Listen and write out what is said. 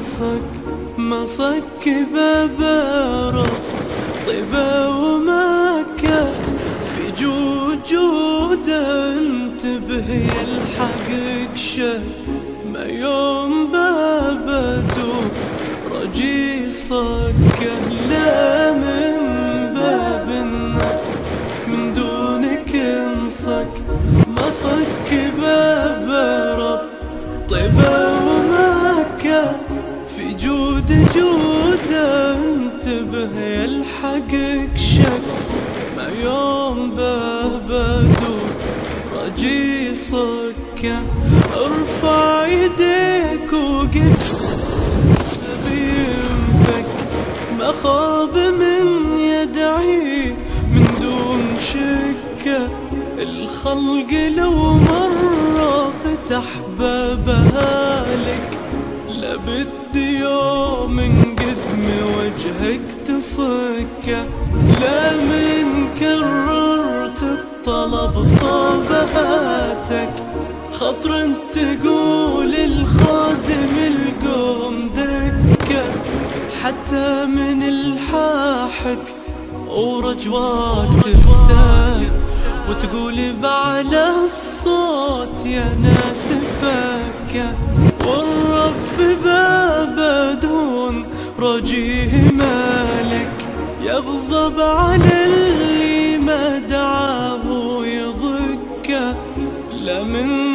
صك باب رب. طيبة ومكة في جود جودة انتبه يلحقك شك. ما يوم بابته رجي صكه لا من باب الناس. من دونك انصك ما صك جود جودة انتبه يلحقك شك ما يوم بابدو رجي صكة ارفع يديك وقد بينفك ما خاب من يدعي من دون شكة الخلق لو مرة فتح بابها تصكه لا من كررت الطلب صاباتك خطر تقول الخادم القوم دكه حتى من الحاحك ورجواك تفتك وتقولي بعلى الصوت يا ناس فكه والرب باب دون رجيه مالك يغضب على اللي ما دعاه يضكه لا من